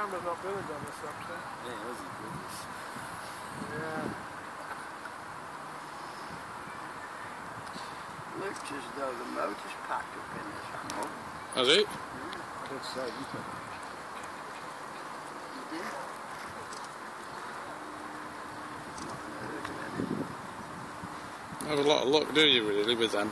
camera's not good on this episode. Yeah, it wasn't good. Yeah. Looks as though the motor's packed up in this ammo. Has it? I did say. You did? Have a lot of luck, do you, really, with them?